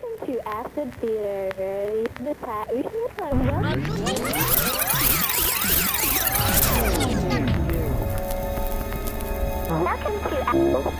Welcome to Acid Theater. The ta- we should talk about- Welcome to Acid.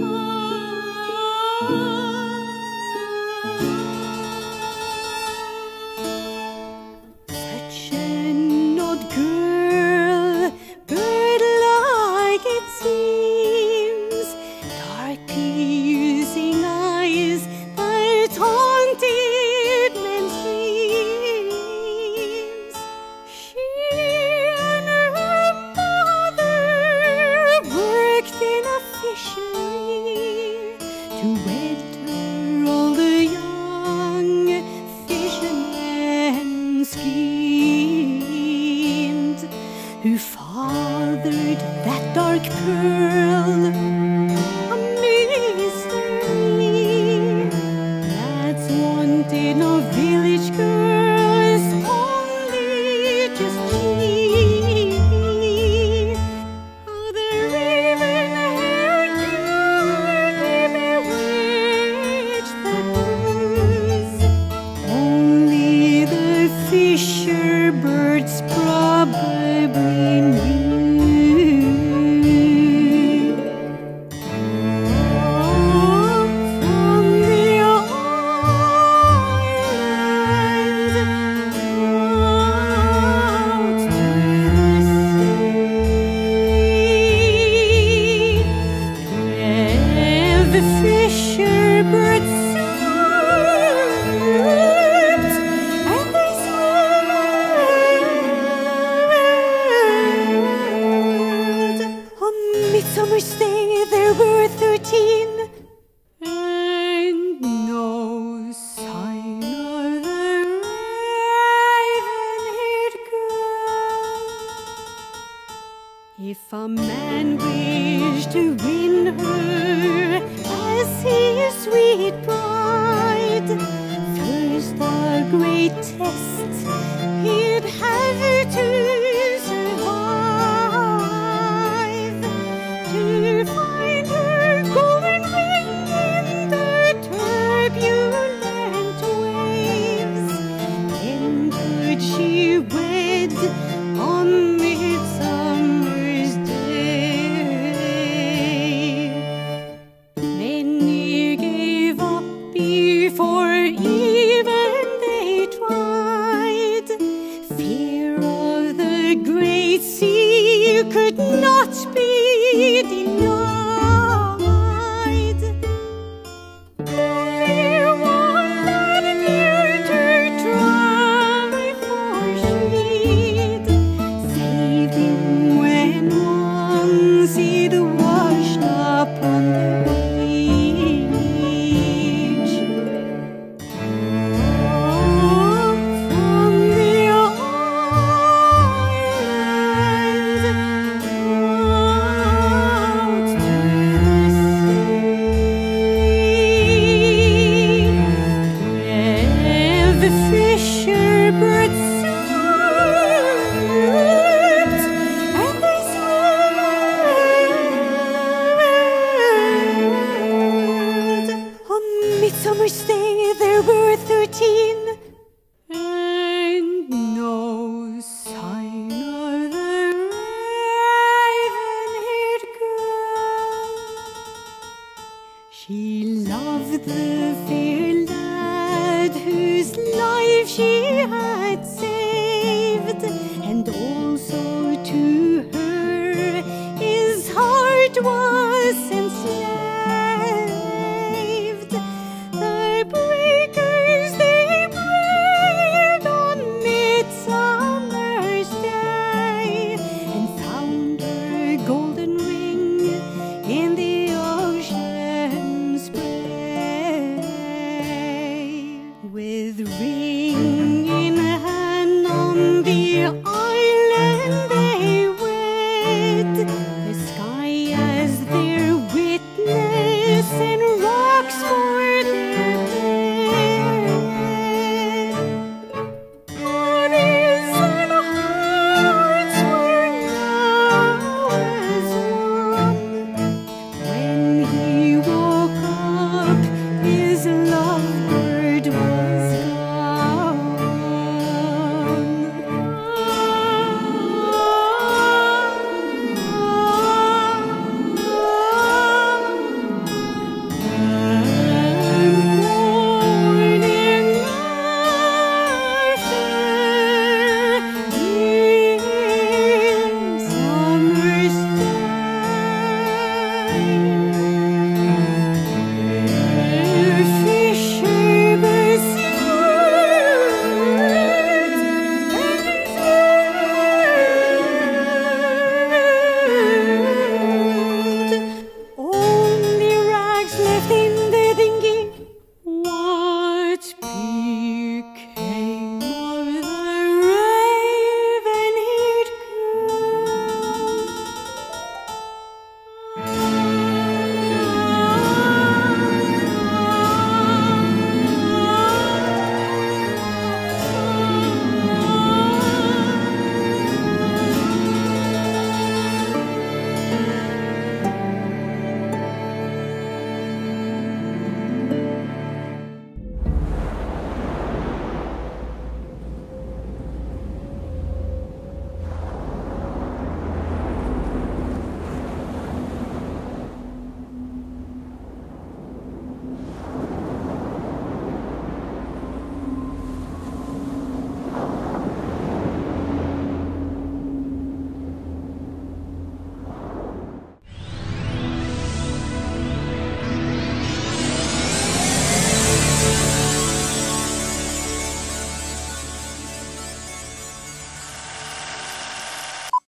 Such fishery to wed all the young fishermen schemed who fathered that dark pearl Midsummer's Day there were thirteen, and no sign of the raven-haired girl. If a man wished to win her as his sweet bride, first the great test great where